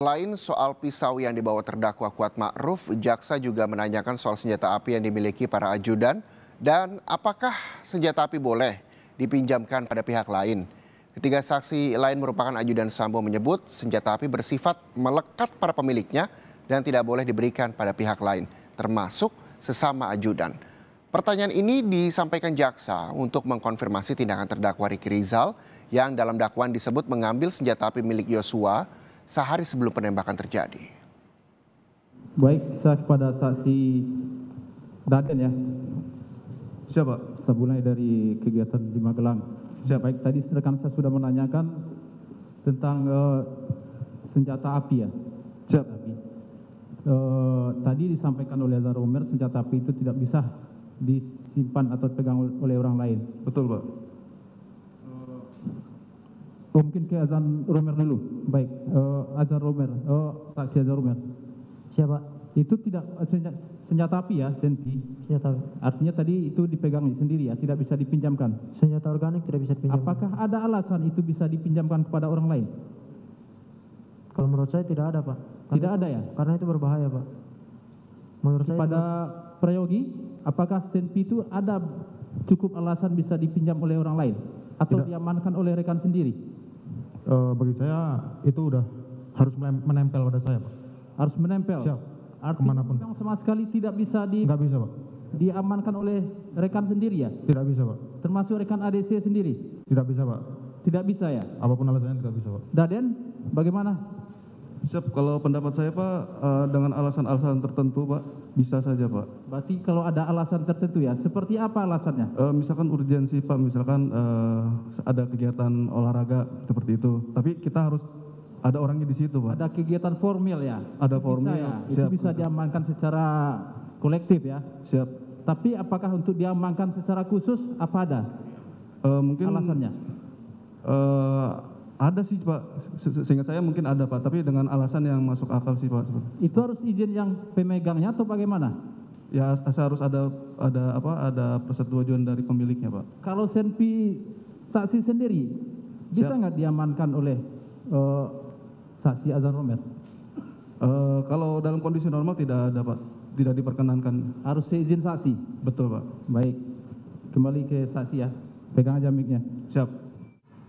Selain soal pisau yang dibawa terdakwa Kuat Ma'ruf, jaksa juga menanyakan soal senjata api yang dimiliki para ajudan dan apakah senjata api boleh dipinjamkan pada pihak lain. Ketiga saksi lain merupakan ajudan Sambo menyebut senjata api bersifat melekat pada pemiliknya dan tidak boleh diberikan pada pihak lain, termasuk sesama ajudan. Pertanyaan ini disampaikan jaksa untuk mengkonfirmasi tindakan terdakwa Riki Rizal yang dalam dakwaan disebut mengambil senjata api milik Yosua sehari sebelum penembakan terjadi. Baik, saya kepada saksi Daden ya. Siapa? Saya mulai dari kegiatan di Magelang. Siap. Baik, tadi rekan saya sudah menanyakan tentang eh, senjata api ya. Siap. Api. Eh, tadi disampaikan oleh Azhar Umar senjata api itu tidak bisa disimpan atau dipegang oleh orang lain. Betul, Pak. Oh, mungkin ke Azan Romer dulu. Baik, eh, Azan Romer, oh, saksi Azan Romer. Siapa? Itu tidak eh, senja- senjata api ya, senti. Senjata Artinya tadi itu dipegang sendiri ya, tidak bisa dipinjamkan. senjata organik tidak bisa dipinjam. Apakah ada alasan itu bisa dipinjamkan kepada orang lain? Kalau menurut saya tidak ada, Pak. Karena Tidak itu- ada ya? Karena itu berbahaya, Pak. Menurut saya tidak- Prayogi, apakah senpi itu ada cukup alasan bisa dipinjam oleh orang lain atau Tidak. diamankan oleh rekan sendiri? Eh, bagi saya itu udah harus menem- menempel pada saya, Pak. Harus menempel. Siap. Artinya memang sama sekali tidak bisa di, Nggak bisa, Pak. diamankan oleh rekan sendiri ya, Tidak bisa, Pak. termasuk rekan ADC sendiri. Tidak bisa, Pak. Tidak bisa ya. Apa pun alasannya tidak bisa, Pak. Daden, bagaimana? Siap. Kalau pendapat saya, Pak, eh, dengan alasan-alasan tertentu, Pak, bisa saja, Pak. Berarti kalau ada alasan tertentu ya, seperti apa alasannya? Eh, misalkan urgensi, Pak, misalkan eh, ada kegiatan olahraga seperti itu. Tapi kita harus ada orangnya di situ, Pak. Ada kegiatan formil ya? Ada Itu formil, Bisa ya? Itu siap. bisa diamankan secara kolektif ya. Siap. Tapi apakah untuk diamankan secara khusus apa ada Eh, mungkin alasannya? eh, ada sih, Pak. Se- se- Seingat saya mungkin ada, Pak. Tapi dengan alasan yang masuk akal sih, Pak. Itu harus izin yang pemegangnya atau bagaimana? Ya, asal harus ada ada apa? Ada persetujuan dari pemiliknya, Pak. Kalau senpi saksi sendiri bisa nggak diamankan oleh eh, saksi Azan Romer? Eh, kalau dalam kondisi normal tidak ada, Pak. Tidak diperkenankan. Harus seizin saksi. Betul, Pak. Baik, kembali ke saksi ya. Pegang aja mic-nya. Siap.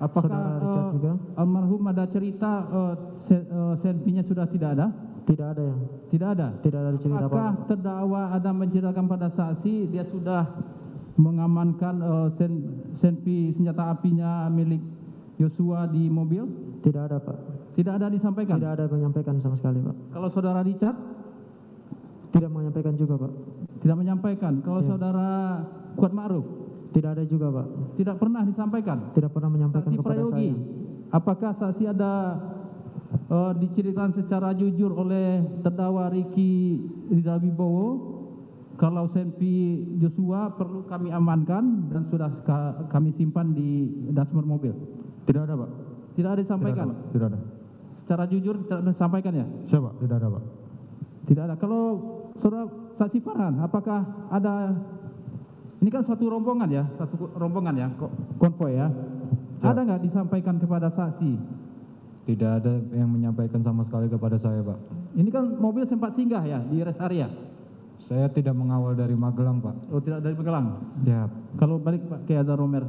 Apakah Saudara Richard eh, juga? almarhum ada cerita eh, se- eh, senpinya sudah tidak ada? tidak ada yang Tidak ada. tidak ada cerita Apakah apa. terdakwa ada menceritakan pada saksi dia sudah mengamankan eh, sen, senpi senjata apinya milik Yosua di mobil? Tidak ada, Pak. Tidak ada disampaikan. Tidak ada menyampaikan sama sekali, Pak. Kalau saudara Richard Tidak menyampaikan juga, Pak. tidak menyampaikan. Kalau Iya. saudara Kuat Ma'ruf Tidak ada juga, Pak. tidak pernah disampaikan. Tidak pernah menyampaikan Saksi kepada Prayogi, saya. apakah saksi ada eh, diceritakan secara jujur oleh terdakwa Riki Rizal Wibowo kalau senpi Joshua perlu kami amankan dan sudah ka- kami simpan di dashboard mobil. Tidak ada, Pak. Tidak ada Tidak ada, disampaikan. Pak. Tidak ada. Secara jujur tidak disampaikan ya? Siapa? Tidak ada, Pak. Tidak ada. Kalau saudara saksi Farhan, apakah ada ini kan satu rombongan ya, satu rombongan ya, ko- konvoy ya. Ya. Ada nggak disampaikan kepada saksi? Tidak ada yang menyampaikan sama sekali kepada saya, Pak. Ini kan mobil sempat singgah ya di rest area. Saya tidak mengawal dari Magelang, Pak. Oh tidak dari Magelang. Siap. Kalau balik Pak ke Azhar Romer,